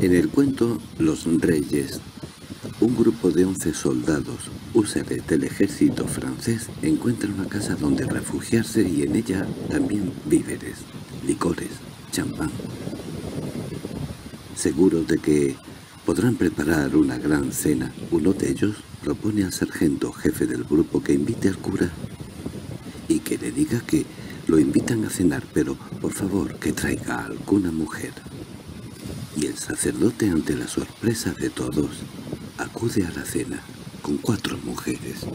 En el cuento Los Reyes, un grupo de once soldados, húsares del ejército francés, encuentra una casa donde refugiarse y en ella también víveres, licores, champán. Seguros de que podrán preparar una gran cena, uno de ellos propone al sargento jefe del grupo que invite al cura y que le diga que lo invitan a cenar, pero por favor que traiga alguna mujer. Y el sacerdote, ante la sorpresa de todos, acude a la cena con cuatro mujeres.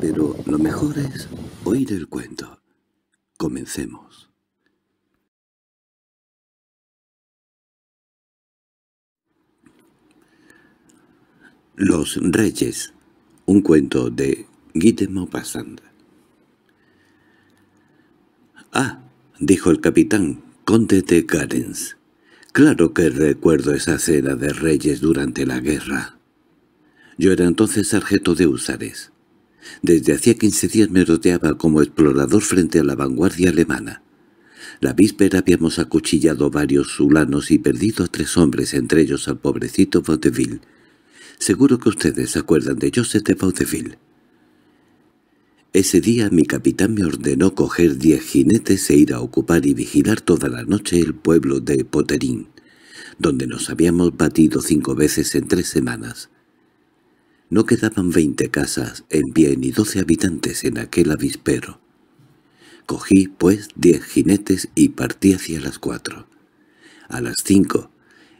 Pero lo mejor es oír el cuento. Comencemos. Los Reyes, un cuento de Guy de Maupassant. «Ah», dijo el capitán, conde de Garens. «Claro que recuerdo esa cena de reyes durante la guerra. Yo era entonces sargento de húsares. Desde hacía quince días me rodeaba como explorador frente a la vanguardia alemana. La víspera habíamos acuchillado varios sulanos y perdido a tres hombres, entre ellos al pobrecito Vaudeville. Seguro que ustedes se acuerdan de Joseph de Vaudeville. Ese día mi capitán me ordenó coger diez jinetes e ir a ocupar y vigilar toda la noche el pueblo de Poterín, donde nos habíamos batido cinco veces en tres semanas. No quedaban veinte casas en pie ni doce habitantes en aquel avispero. Cogí, pues, diez jinetes y partí hacia las cuatro. A las cinco,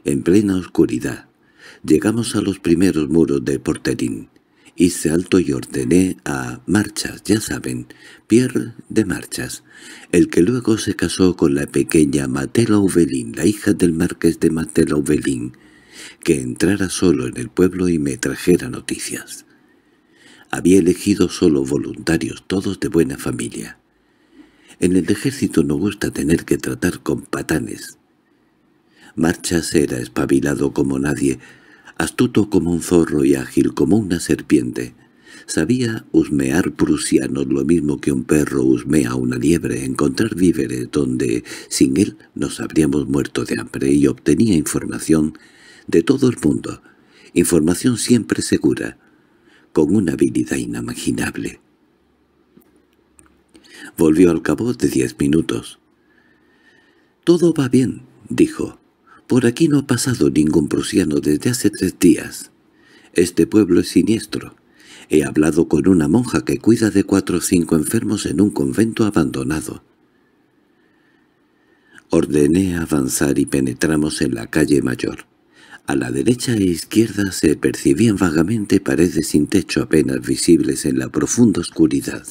en plena oscuridad, llegamos a los primeros muros de Porterín. Hice alto y ordené a Marchas, ya saben, Pierre de Marchas, el que luego se casó con la pequeña Matela Ovelín, la hija del marqués de Matela Ovelín, que entrara solo en el pueblo y me trajera noticias. Había elegido solo voluntarios, todos de buena familia. En el ejército no gusta tener que tratar con patanes. Marchas era espabilado como nadie, astuto como un zorro y ágil como una serpiente. Sabía husmear prusianos lo mismo que un perro husmea una liebre, encontrar víveres donde sin él nos habríamos muerto de hambre y obtenía información de todo el mundo, información siempre segura, con una habilidad inimaginable. Volvió al cabo de diez minutos. «Todo va bien», dijo. Por aquí no ha pasado ningún prusiano desde hace tres días. Este pueblo es siniestro. He hablado con una monja que cuida de cuatro o cinco enfermos en un convento abandonado. Ordené avanzar y penetramos en la calle mayor. A la derecha e izquierda se percibían vagamente paredes sin techo apenas visibles en la profunda oscuridad.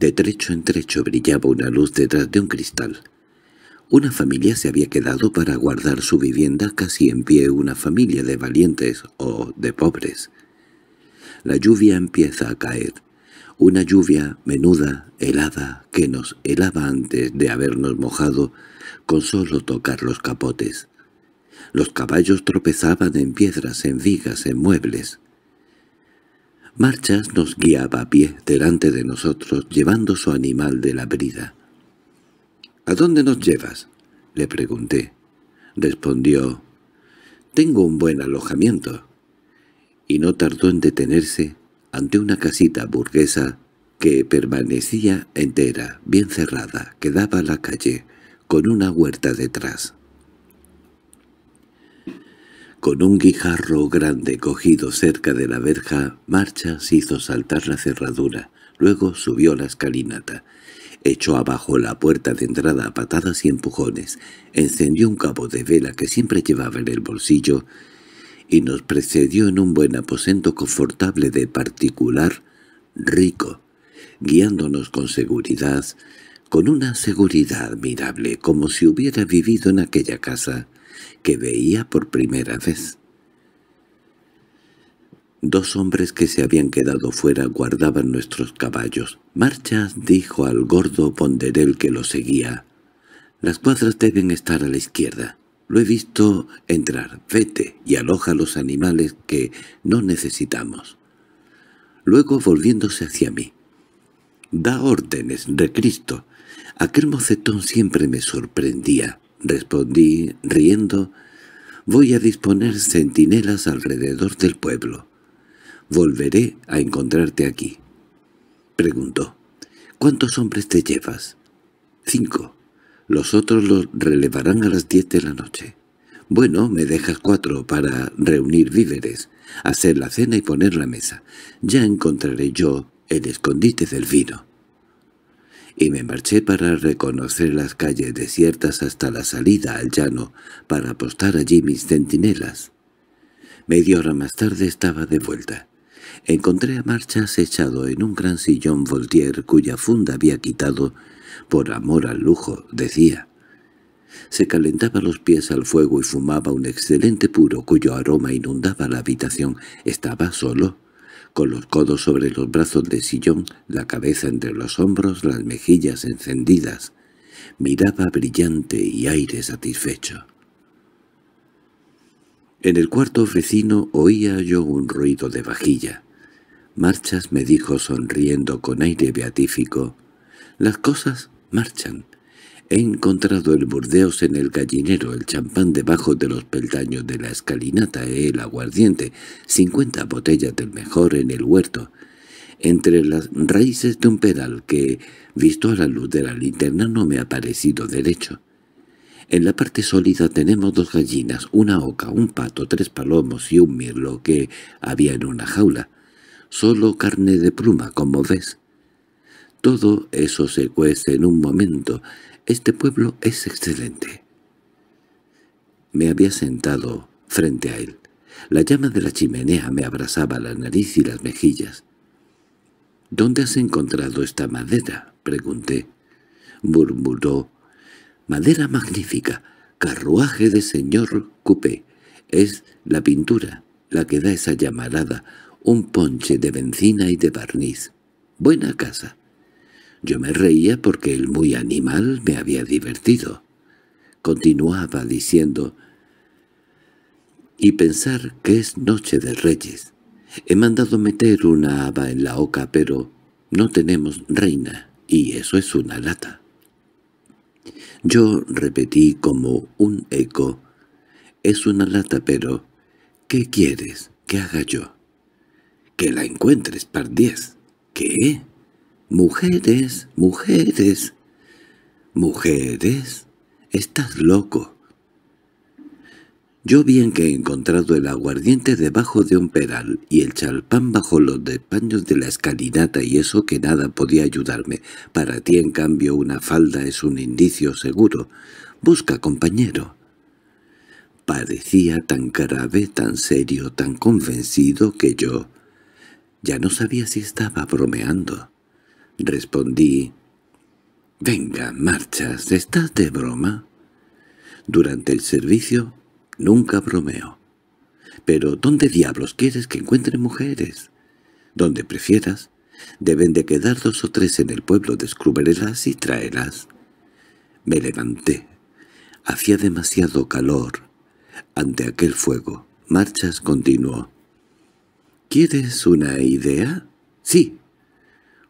De trecho en trecho brillaba una luz detrás de un cristal. Una familia se había quedado para guardar su vivienda casi en pie una familia de valientes o de pobres. La lluvia empieza a caer. Una lluvia menuda, helada, que nos helaba antes de habernos mojado con solo tocar los capotes. Los caballos tropezaban en piedras, en vigas, en muebles. Marchas nos guiaba a pie delante de nosotros, llevando su animal de la brida. —¿A dónde nos llevas? —le pregunté. Respondió, «Tengo un buen alojamiento». Y no tardó en detenerse ante una casita burguesa que permanecía entera, bien cerrada, que daba a la calle, con una huerta detrás. Con un guijarro grande cogido cerca de la verja, Marchas hizo saltar la cerradura, luego subió la escalinata, echó abajo la puerta de entrada a patadas y empujones, encendió un cabo de vela que siempre llevaba en el bolsillo y nos precedió en un buen aposento confortable de particular rico, guiándonos con seguridad, con una seguridad admirable, como si hubiera vivido en aquella casa que veía por primera vez. Dos hombres que se habían quedado fuera guardaban nuestros caballos. «Marcha», dijo al gordo ponderel que lo seguía. «Las cuadras deben estar a la izquierda. Lo he visto entrar. Vete y aloja los animales que no necesitamos». Luego volviéndose hacia mí. «Da órdenes, recristo. Aquel mocetón siempre me sorprendía», respondí riendo, Voy a disponer centinelas alrededor del pueblo. Volveré a encontrarte aquí. Preguntó. ¿Cuántos hombres te llevas? Cinco. Los otros los relevarán a las diez de la noche. Bueno, me dejas cuatro para reunir víveres, hacer la cena y poner la mesa. Ya encontraré yo el escondite del vino. Y me marché para reconocer las calles desiertas hasta la salida al llano, para apostar allí mis centinelas. Media hora más tarde estaba de vuelta. Encontré a Marchas echado en un gran sillón Voltaire cuya funda había quitado por amor al lujo, decía. Se calentaba los pies al fuego y fumaba un excelente puro cuyo aroma inundaba la habitación. Estaba solo, con los codos sobre los brazos del sillón, la cabeza entre los hombros, las mejillas encendidas. Miraba brillante y aire satisfecho. En el cuarto vecino oía yo un ruido de vajilla. Marchas me dijo sonriendo con aire beatífico. Las cosas marchan. He encontrado el burdeos en el gallinero, el champán debajo de los peldaños de la escalinata, el aguardiente, cincuenta botellas del mejor en el huerto, entre las raíces de un pedal que, visto a la luz de la linterna, no me ha parecido derecho. En la parte sólida tenemos dos gallinas, una oca, un pato, tres palomos y un mirlo que había en una jaula. Solo carne de pluma, como ves. Todo eso se cuece en un momento. Este pueblo es excelente. Me había sentado frente a él. La llama de la chimenea me abrazaba la nariz y las mejillas. —¿Dónde has encontrado esta madera? —pregunté. Murmuró. —Madera magnífica. Carruaje de señor Coupé. Es la pintura, la que da esa llamarada. Un ponche de benzina y de barniz. Buena casa. Yo me reía porque el muy animal me había divertido. Continuaba diciendo, «Y pensar que es noche de reyes. He mandado meter una haba en la oca, pero no tenemos reina, y eso es una lata». Yo repetí como un eco, «Es una lata, pero ¿qué quieres que haga yo?» «Que la encuentres, par diez». «¿Qué?» «Mujeres, mujeres». «¿Mujeres? Estás loco». Yo bien que he encontrado el aguardiente debajo de un peral y el chalpán bajo los despaños de la escalinata y eso que nada podía ayudarme. Para ti, en cambio, una falda es un indicio seguro. Busca, compañero. Parecía tan grave, tan serio, tan convencido que yo ya no sabía si estaba bromeando. Respondí, «Venga, marchas, ¿estás de broma?» Durante el servicio nunca bromeo. «Pero ¿dónde diablos quieres que encuentre mujeres?» «Donde prefieras. Deben de quedar dos o tres en el pueblo, descúbrelas y tráelas». Me levanté. Hacía demasiado calor. Ante aquel fuego, Marchas continuó. «¿Quieres una idea?» «Sí,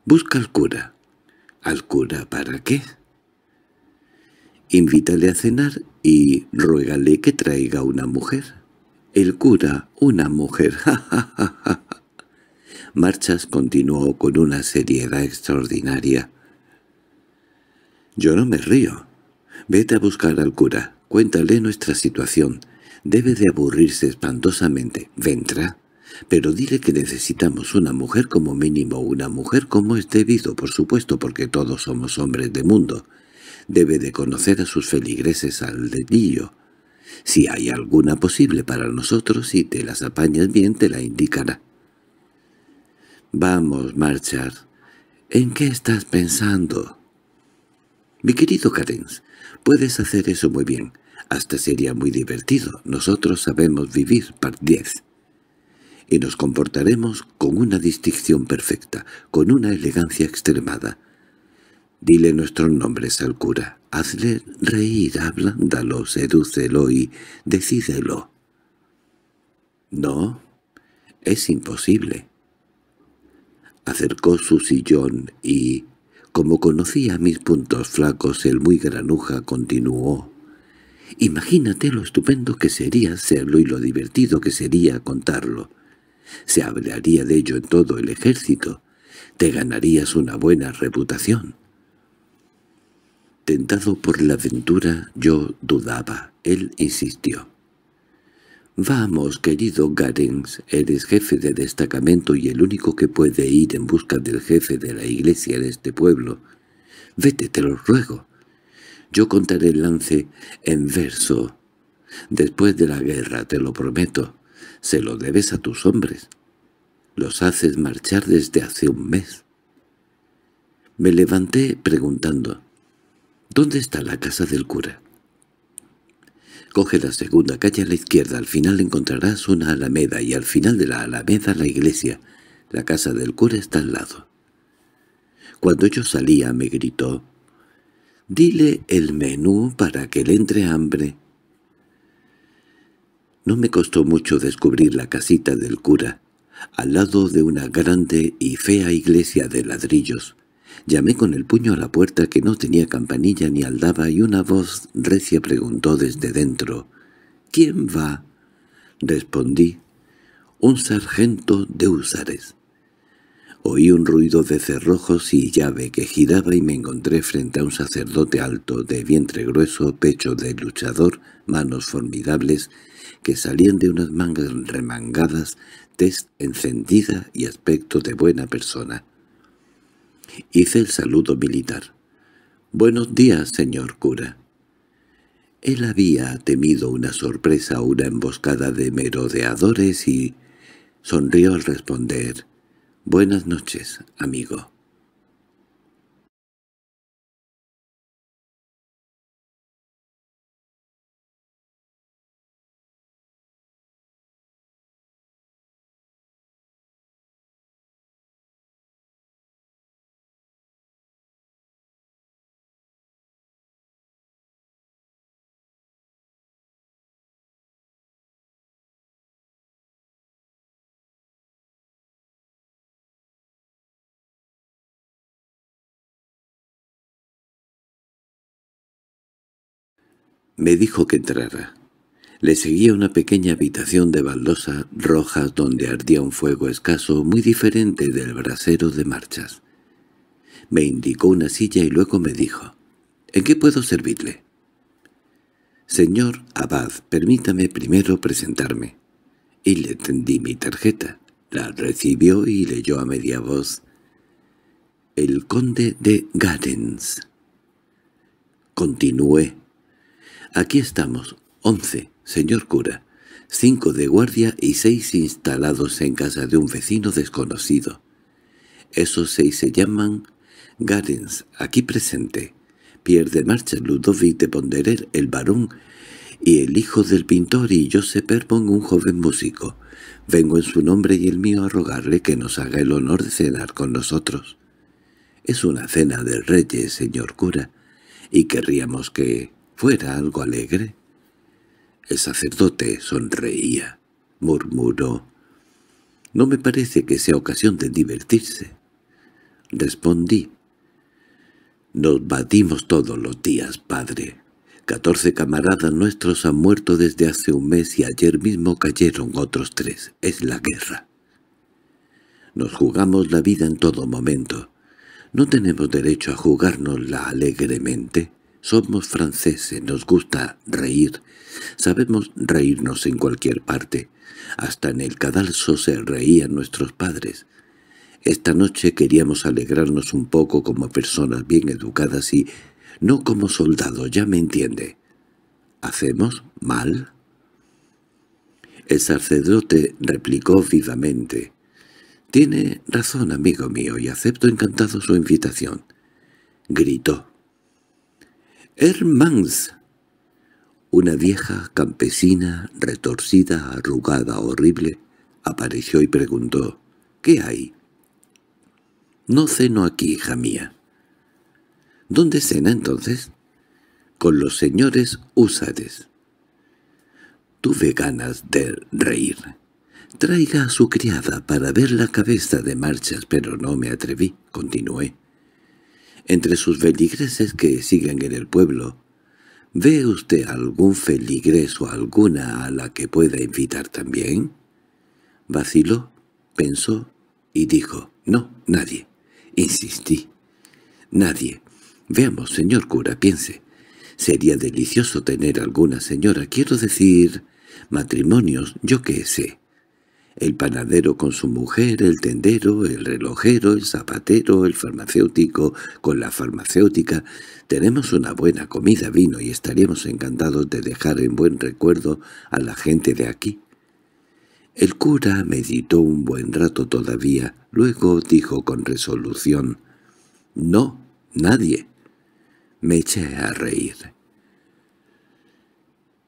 Busca al cura. ¿Al cura para qué? Invítale a cenar y ruégale que traiga una mujer. El cura, una mujer, Marchas continuó con una seriedad extraordinaria. Yo no me río. Vete a buscar al cura. Cuéntale nuestra situación. Debe de aburrirse espantosamente. Vendrá. Pero dile que necesitamos una mujer como mínimo, una mujer como es debido, por supuesto, porque todos somos hombres de mundo. Debe de conocer a sus feligreses al dedillo. Si hay alguna posible para nosotros y te las apañas bien, te la indicará. Vamos, marchar. ¿En qué estás pensando? Mi querido Carens, puedes hacer eso muy bien. Hasta sería muy divertido. Nosotros sabemos vivir, par diez y nos comportaremos con una distinción perfecta, con una elegancia extremada. Dile nuestros nombres al cura, hazle reír, ablándalo, sedúcelo y decídelo. No, es imposible. Acercó su sillón y, como conocía mis puntos flacos, el muy granuja continuó. Imagínate lo estupendo que sería hacerlo y lo divertido que sería contarlo. Se hablaría de ello en todo el ejército. Te ganarías una buena reputación. Tentado por la aventura, yo dudaba. Él insistió. «Vamos, querido Garens, eres jefe de destacamento y el único que puede ir en busca del jefe de la iglesia en este pueblo. Vete, te lo ruego. Yo contaré el lance en verso. Después de la guerra, te lo prometo, se lo debes a tus hombres. Los haces marchar desde hace un mes. Me levanté preguntando, ¿dónde está la casa del cura? Coge la segunda calle a la izquierda, al final encontrarás una alameda y al final de la alameda la iglesia. La casa del cura está al lado. Cuando yo salía me gritó, «Dile el menú para que le entre hambre». No me costó mucho descubrir la casita del cura, al lado de una grande y fea iglesia de ladrillos. Llamé con el puño a la puerta que no tenía campanilla ni aldaba y una voz recia preguntó desde dentro. —¿Quién va? Respondí. —Un sargento de húsares. Oí un ruido de cerrojos y llave que giraba y me encontré frente a un sacerdote alto, de vientre grueso, pecho de luchador, manos formidables, que salían de unas mangas remangadas, tez encendida y aspecto de buena persona. Hice el saludo militar. «Buenos días, señor cura». Él había temido una sorpresa una emboscada de merodeadores y sonrió al responder «Buenas noches, amigo». Me dijo que entrara. Le seguía una pequeña habitación de baldosa roja donde ardía un fuego escaso muy diferente del brasero de marchas. Me indicó una silla y luego me dijo, «¿En qué puedo servirle?» «Señor Abad, permítame primero presentarme». Y le tendí mi tarjeta. La recibió y leyó a media voz. «El conde de Garens». Continué. Aquí estamos, once, señor cura, cinco de guardia y seis instalados en casa de un vecino desconocido. Esos seis se llaman Garens, aquí presente, Pierre de Marcha, Ludovic de Ponderer, el varón, y el hijo del pintor y Joseph Perbon, un joven músico. Vengo en su nombre y el mío a rogarle que nos haga el honor de cenar con nosotros. Es una cena de reyes, señor cura, y querríamos que fuera algo alegre. El sacerdote sonreía, murmuró. «No me parece que sea ocasión de divertirse». Respondí. «Nos batimos todos los días, padre. Catorce camaradas nuestros han muerto desde hace un mes y ayer mismo cayeron otros tres. Es la guerra. Nos jugamos la vida en todo momento. ¿No tenemos derecho a jugárnosla alegremente?» Somos franceses, nos gusta reír. Sabemos reírnos en cualquier parte. Hasta en el cadalso se reían nuestros padres. Esta noche queríamos alegrarnos un poco como personas bien educadas y no como soldados, ya me entiende. ¿Hacemos mal? El sacerdote replicó vivamente. «Tiene razón, amigo mío, y acepto encantado su invitación». Gritó. «Hermans». Una vieja campesina, retorcida, arrugada, horrible, apareció y preguntó, «¿Qué hay?» «No ceno aquí, hija mía». «¿Dónde cena entonces?» «Con los señores húsares». Tuve ganas de reír. «Traiga a su criada para ver la cabeza de marchas, pero no me atreví», continué entre sus feligreses que siguen en el pueblo, ¿Ve usted algún feligreso alguna a la que pueda invitar también? Vaciló, pensó y dijo, no, nadie. Insistí. Nadie. Veamos, señor cura, piense. Sería delicioso tener alguna señora, quiero decir, matrimonios, yo qué sé. El panadero con su mujer, el tendero, el relojero, el zapatero, el farmacéutico con la farmacéutica. Tenemos una buena comida, vino, y estaríamos encantados de dejar en buen recuerdo a la gente de aquí. El cura meditó un buen rato todavía, luego dijo con resolución, «No, nadie». Me eché a reír.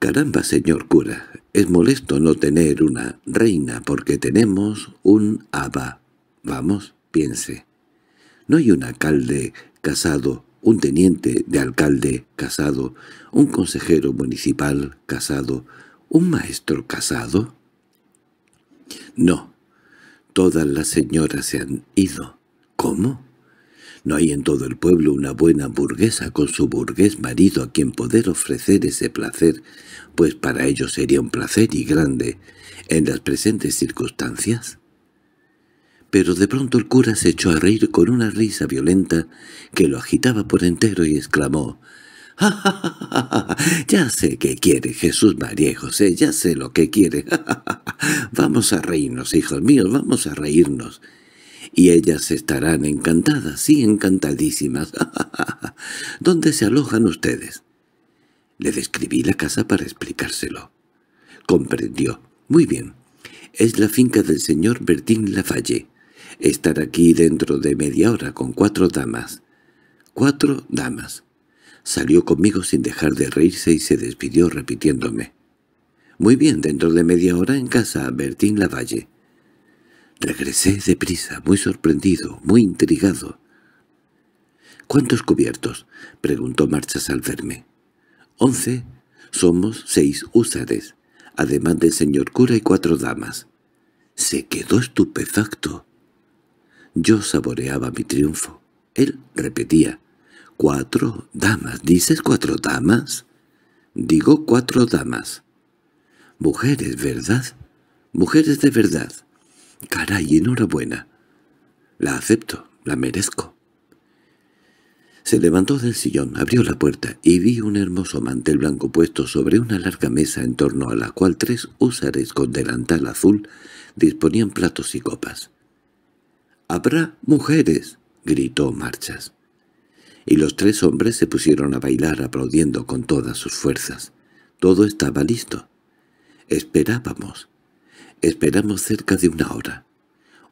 «Caramba, señor cura, es molesto no tener una reina porque tenemos un aba. Vamos, piense. No hay un alcalde casado, un teniente de alcalde casado, un consejero municipal casado, un maestro casado». No, todas las señoras se han ido. ¿Cómo? No hay en todo el pueblo una buena burguesa con su burgués marido a quien poder ofrecer ese placer, pues para ellos sería un placer y grande en las presentes circunstancias. Pero de pronto el cura se echó a reír con una risa violenta que lo agitaba por entero y exclamó ya sé qué quiere Jesús María y José, ya sé lo que quiere. vamos a reírnos, hijos míos, vamos a reírnos. Y ellas estarán encantadas, sí, encantadísimas. ¿Dónde se alojan ustedes? Le describí la casa para explicárselo. Comprendió. Muy bien. Es la finca del señor Bertín Lafalle. Estar aquí dentro de media hora con cuatro damas. Cuatro damas. Salió conmigo sin dejar de reírse y se despidió repitiéndome. «Muy bien, dentro de media hora en casa, Bertín Lavalle». Regresé deprisa, muy sorprendido, muy intrigado. —¿Cuántos cubiertos? —preguntó Marchas al verme. —Once. Somos seis húsares, además del señor cura y cuatro damas. Se quedó estupefacto. Yo saboreaba mi triunfo. Él repetía, —¿Cuatro damas? ¿Dices cuatro damas? —Digo cuatro damas. —Mujeres, ¿verdad? Mujeres de verdad. Caray, enhorabuena. La acepto, la merezco. Se levantó del sillón, abrió la puerta y vi un hermoso mantel blanco puesto sobre una larga mesa en torno a la cual tres húsares con delantal azul disponían platos y copas. —¡Habrá mujeres! —gritó Marchas y los tres hombres se pusieron a bailar aplaudiendo con todas sus fuerzas. Todo estaba listo. Esperábamos. Esperamos cerca de una hora.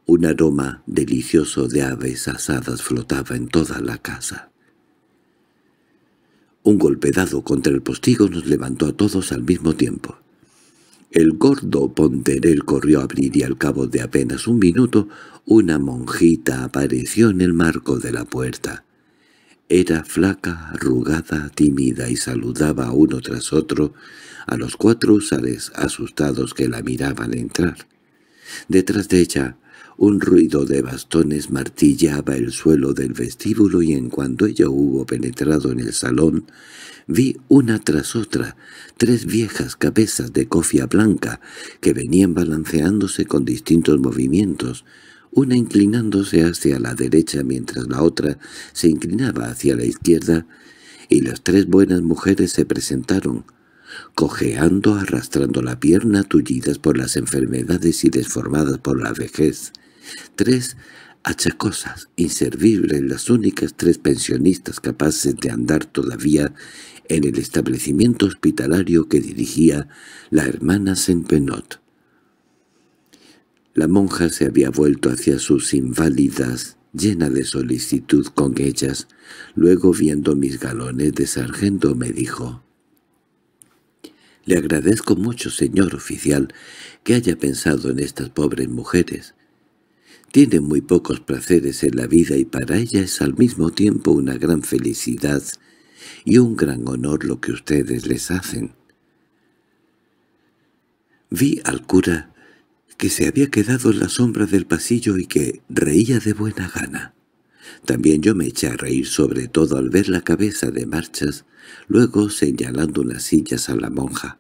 Un aroma delicioso de aves asadas flotaba en toda la casa. Un golpe dado contra el postigo nos levantó a todos al mismo tiempo. El gordo Ponderel corrió a abrir y al cabo de apenas un minuto una monjita apareció en el marco de la puerta. Era flaca, arrugada, tímida y saludaba uno tras otro a los cuatro usares asustados que la miraban entrar. Detrás de ella, un ruido de bastones martillaba el suelo del vestíbulo y en cuanto ella hubo penetrado en el salón, vi una tras otra tres viejas cabezas de cofia blanca que venían balanceándose con distintos movimientos, una inclinándose hacia la derecha mientras la otra se inclinaba hacia la izquierda, y las tres buenas mujeres se presentaron, cojeando, arrastrando la pierna, tullidas por las enfermedades y desformadas por la vejez. Tres achacosas, inservibles, las únicas tres pensionistas capaces de andar todavía en el establecimiento hospitalario que dirigía la hermana Saint-Penot. La monja se había vuelto hacia sus inválidas, llena de solicitud con ellas. Luego, viendo mis galones de sargento, me dijo, «Le agradezco mucho, señor oficial, que haya pensado en estas pobres mujeres. Tiene muy pocos placeres en la vida y para ella es al mismo tiempo una gran felicidad y un gran honor lo que ustedes les hacen». Vi al cura que se había quedado en la sombra del pasillo y que reía de buena gana. También yo me eché a reír sobre todo al ver la cabeza de marchas, luego señalando unas sillas a la monja.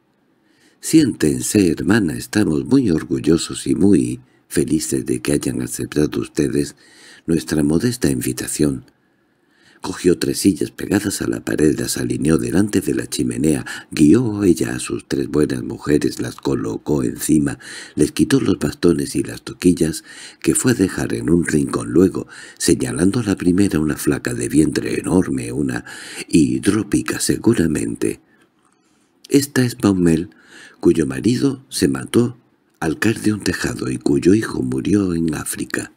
«Siéntense, hermana, estamos muy orgullosos y muy felices de que hayan aceptado ustedes nuestra modesta invitación. Cogió tres sillas pegadas a la pared, las alineó delante de la chimenea, guió ella a sus tres buenas mujeres, las colocó encima, les quitó los bastones y las toquillas, que fue a dejar en un rincón luego, señalando a la primera una flaca de vientre enorme, una hidrópica seguramente. Esta es Paumel, cuyo marido se mató al caer de un tejado y cuyo hijo murió en África.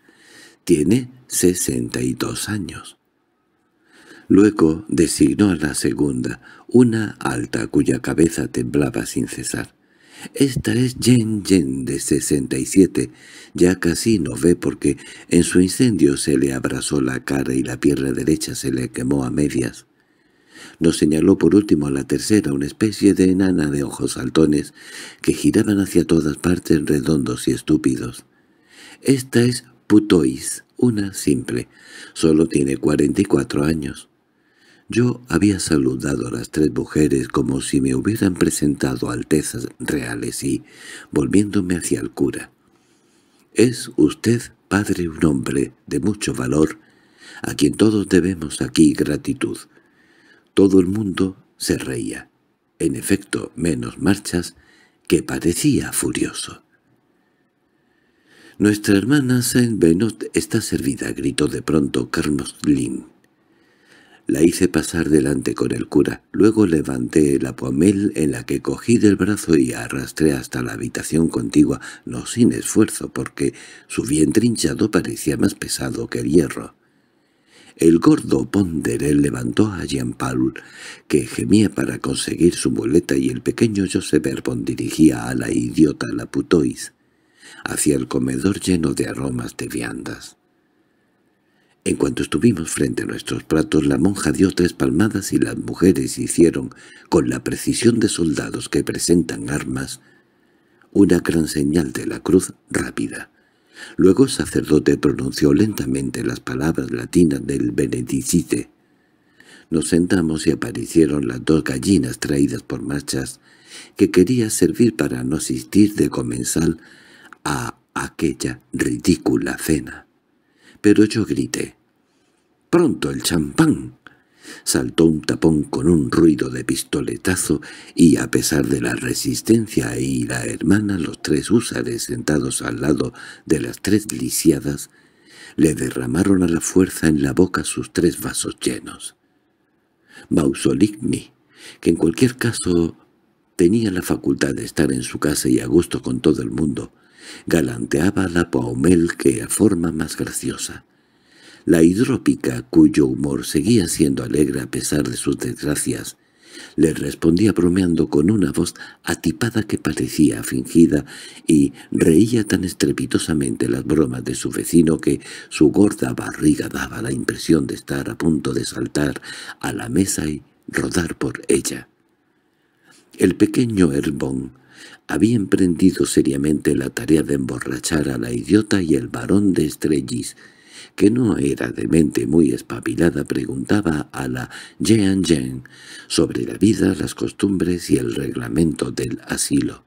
Tiene sesenta y dos años. Luego designó a la segunda, una alta cuya cabeza temblaba sin cesar. Esta es Yen Yen de sesenta y siete. Ya casi no ve porque en su incendio se le abrazó la cara y la pierna derecha se le quemó a medias. Nos señaló por último a la tercera, una especie de enana de ojos saltones que giraban hacia todas partes redondos y estúpidos. Esta es Putois, una simple. Solo tiene cuarenta y cuatro años. Yo había saludado a las tres mujeres como si me hubieran presentado altezas reales y, volviéndome hacia el cura, «Es usted, padre, un hombre de mucho valor, a quien todos debemos aquí gratitud». Todo el mundo se reía, en efecto menos marchas, que parecía furioso. «Nuestra hermana Saint Benot está servida», gritó de pronto Carlos Lynn. La hice pasar delante con el cura, luego levanté la pomel en la que cogí del brazo y arrastré hasta la habitación contigua, no sin esfuerzo, porque su vientre hinchado parecía más pesado que el hierro. El gordo Ponderel levantó a Jean-Paul, que gemía para conseguir su muleta, y el pequeño Joseph Herbon dirigía a la idiota la putois hacia el comedor lleno de aromas de viandas. En cuanto estuvimos frente a nuestros platos, la monja dio tres palmadas y las mujeres hicieron, con la precisión de soldados que presentan armas, una gran señal de la cruz rápida. Luego el sacerdote pronunció lentamente las palabras latinas del Benedicite. Nos sentamos y aparecieron las dos gallinas traídas por marchas, que quería servir para no asistir de comensal a aquella ridícula cena pero yo grité. «¡Pronto el champán!» Saltó un tapón con un ruido de pistoletazo y a pesar de la resistencia y la hermana, los tres húsares sentados al lado de las tres lisiadas, le derramaron a la fuerza en la boca sus tres vasos llenos. Mausoligny, que en cualquier caso tenía la facultad de estar en su casa y a gusto con todo el mundo, galanteaba la Paumel que a forma más graciosa. La hidrópica, cuyo humor seguía siendo alegre a pesar de sus desgracias, le respondía bromeando con una voz atipada que parecía fingida y reía tan estrepitosamente las bromas de su vecino que su gorda barriga daba la impresión de estar a punto de saltar a la mesa y rodar por ella. El pequeño Herbón había emprendido seriamente la tarea de emborrachar a la idiota y el varón de Estrellis, que no era de mente muy espabilada, preguntaba a la Jean Jean sobre la vida, las costumbres y el reglamento del asilo.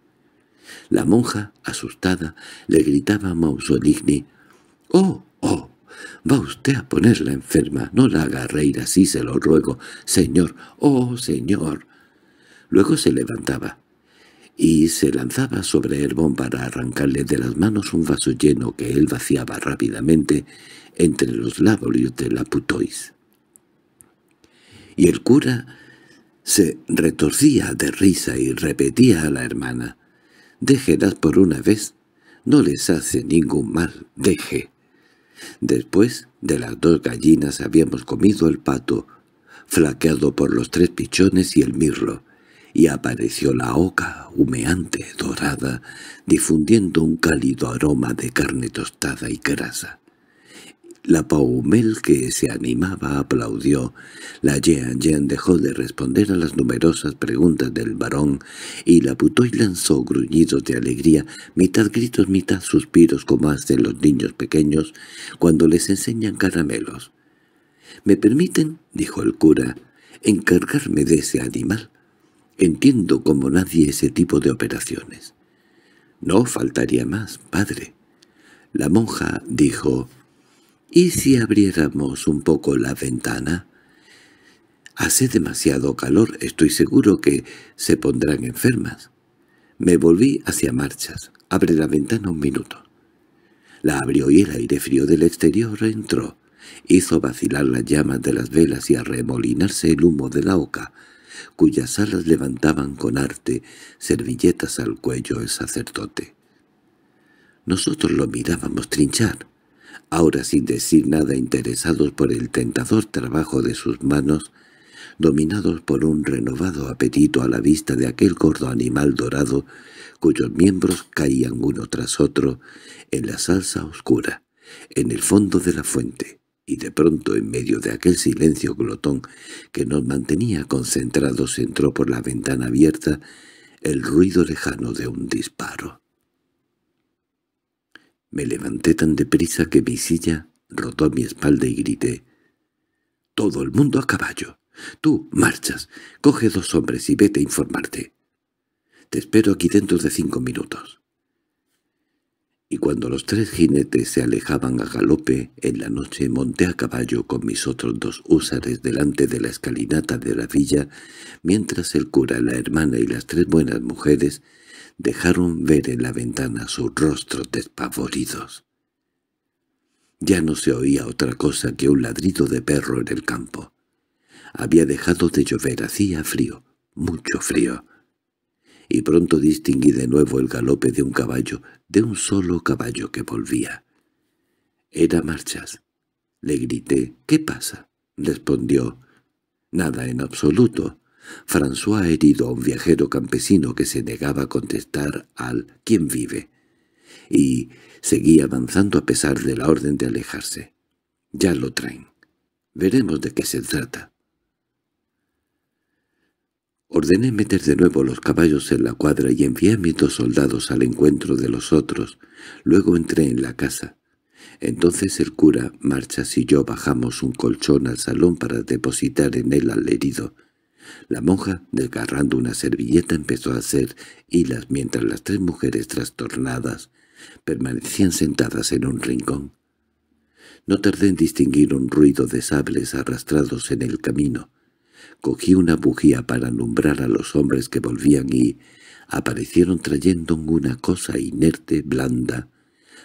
La monja, asustada, le gritaba a Mausoligny, «¡Oh, oh! Va usted a ponerla enferma, no la haga reír así, se lo ruego, señor, oh, señor». Luego se levantaba y se lanzaba sobre Herbón para arrancarle de las manos un vaso lleno que él vaciaba rápidamente entre los labios de la putois. Y el cura se retorcía de risa y repetía a la hermana, «Déjelas por una vez, no les hace ningún mal, deje». Después de las dos gallinas habíamos comido el pato, flaqueado por los tres pichones y el mirlo, y apareció la oca, humeante, dorada, difundiendo un cálido aroma de carne tostada y grasa. La Paumel que se animaba aplaudió. La Jean Jean dejó de responder a las numerosas preguntas del varón y la Putoy lanzó gruñidos de alegría, mitad gritos, mitad suspiros como hacen los niños pequeños cuando les enseñan caramelos. —¿Me permiten? —dijo el cura— encargarme de ese animal. Entiendo como nadie ese tipo de operaciones. —No faltaría más, padre. La monja dijo, —¿Y si abriéramos un poco la ventana? Hace demasiado calor, estoy seguro que se pondrán enfermas. Me volví hacia marchas. Abre la ventana un minuto. La abrió y el aire frío del exterior entró. Hizo vacilar las llamas de las velas y arremolinarse el humo de la oca, cuyas alas levantaban con arte servilletas al cuello el sacerdote. Nosotros lo mirábamos trinchar, ahora sin decir nada interesados por el tentador trabajo de sus manos, dominados por un renovado apetito a la vista de aquel gordo animal dorado cuyos miembros caían uno tras otro en la salsa oscura, en el fondo de la fuente, y de pronto en medio de aquel silencio glotón que nos mantenía concentrados entró por la ventana abierta el ruido lejano de un disparo. Me levanté tan deprisa que mi silla rotó mi espalda y grité «¡Todo el mundo a caballo! Tú, marchas, coge dos hombres y vete a informarte. Te espero aquí dentro de cinco minutos». Y cuando los tres jinetes se alejaban a galope, en la noche monté a caballo con mis otros dos húsares delante de la escalinata de la villa, mientras el cura, la hermana y las tres buenas mujeres dejaron ver en la ventana sus rostros despavoridos. Ya no se oía otra cosa que un ladrido de perro en el campo. Había dejado de llover, hacía frío, mucho frío y pronto distinguí de nuevo el galope de un caballo, de un solo caballo que volvía. Era Marchas. Le grité, «¿Qué pasa?» Respondió, «Nada en absoluto». François ha herido a un viajero campesino que se negaba a contestar al «¿Quién vive?» y seguía avanzando a pesar de la orden de alejarse. «Ya lo traen. Veremos de qué se trata». Ordené meter de nuevo los caballos en la cuadra y envié a mis dos soldados al encuentro de los otros. Luego entré en la casa. Entonces el cura, Marchas y yo bajamos un colchón al salón para depositar en él al herido. La monja, desgarrando una servilleta, empezó a hacer hilas mientras las tres mujeres trastornadas permanecían sentadas en un rincón. No tardé en distinguir un ruido de sables arrastrados en el camino. Cogí una bujía para alumbrar a los hombres que volvían y aparecieron trayendo una cosa inerte, blanda,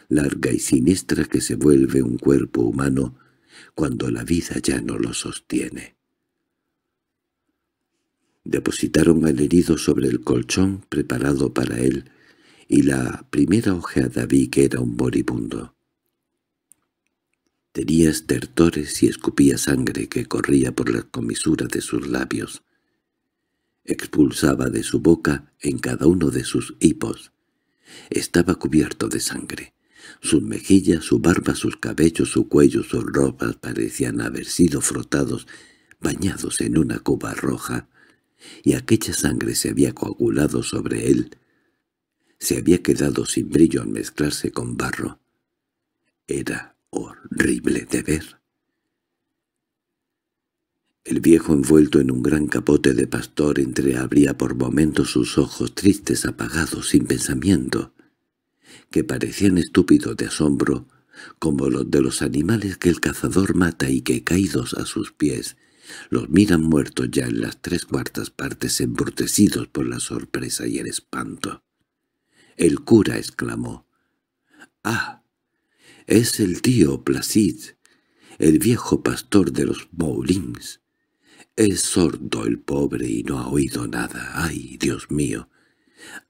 larga y siniestra que se vuelve un cuerpo humano cuando la vida ya no lo sostiene. Depositaron al herido sobre el colchón preparado para él, y la primera ojeada vi que era un moribundo. Tenía estertores y escupía sangre que corría por las comisuras de sus labios. Expulsaba de su boca en cada uno de sus hipos. Estaba cubierto de sangre. Sus mejillas, su barba, sus cabellos, su cuello, sus ropas parecían haber sido frotados, bañados en una cuba roja, y aquella sangre se había coagulado sobre él. Se había quedado sin brillo al mezclarse con barro. Era horrible de ver. El viejo envuelto en un gran capote de pastor entreabría por momentos sus ojos tristes apagados sin pensamiento, que parecían estúpidos de asombro, como los de los animales que el cazador mata y que, caídos a sus pies, los miran muertos ya en las tres cuartas partes embrutecidos por la sorpresa y el espanto. El cura exclamó, «¡Ah! Es el tío Placid, el viejo pastor de los Moulins. Es sordo el pobre y no ha oído nada. ¡Ay, Dios mío!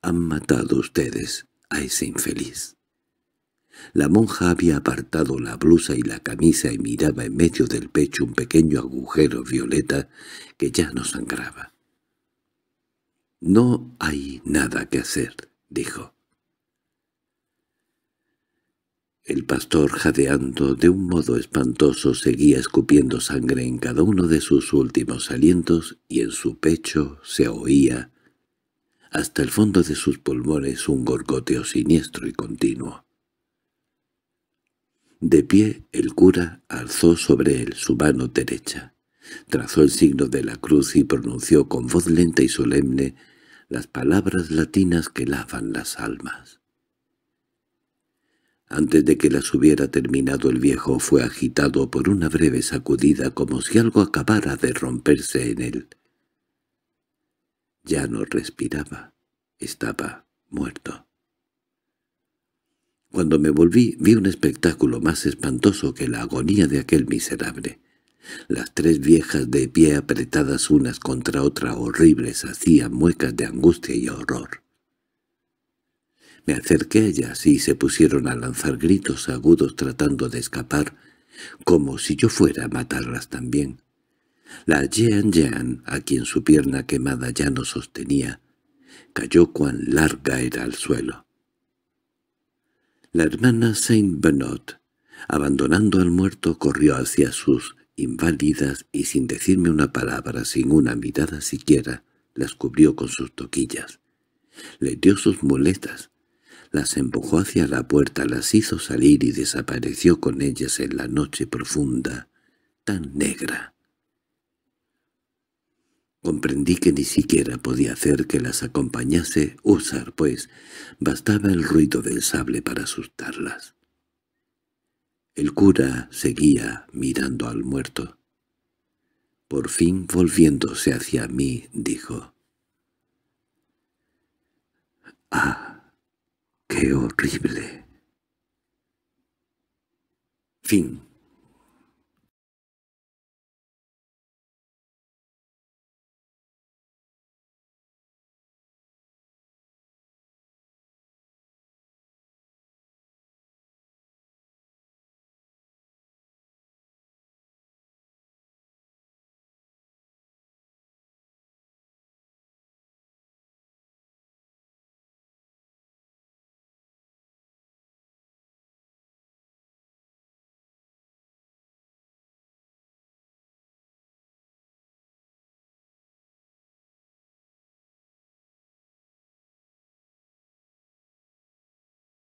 Han matado ustedes a ese infeliz. La monja había apartado la blusa y la camisa y miraba en medio del pecho un pequeño agujero violeta que ya no sangraba. «No hay nada que hacer», dijo. El pastor, jadeando de un modo espantoso, seguía escupiendo sangre en cada uno de sus últimos alientos y en su pecho se oía, hasta el fondo de sus pulmones, un gorgoteo siniestro y continuo. De pie, el cura alzó sobre él su mano derecha, trazó el signo de la cruz y pronunció con voz lenta y solemne las palabras latinas que lavan las almas. Antes de que las hubiera terminado el viejo fue agitado por una breve sacudida como si algo acabara de romperse en él. Ya no respiraba, estaba muerto. Cuando me volví vi un espectáculo más espantoso que la agonía de aquel miserable. Las tres viejas de pie apretadas unas contra otra horribles hacían muecas de angustia y horror. Me acerqué a ellas y se pusieron a lanzar gritos agudos tratando de escapar, como si yo fuera a matarlas también. La Jean Jean, a quien su pierna quemada ya no sostenía, cayó cuán larga era al suelo. La hermana Saint Bernard, abandonando al muerto, corrió hacia sus inválidas y sin decirme una palabra, sin una mirada siquiera, las cubrió con sus toquillas. Le dio sus muletas, las empujó hacia la puerta, las hizo salir y desapareció con ellas en la noche profunda, tan negra. Comprendí que ni siquiera podía hacer que las acompañase usar, pues bastaba el ruido del sable para asustarlas. El cura seguía mirando al muerto. Por fin, volviéndose hacia mí, dijo, «¡Ah, qué horrible!» Fin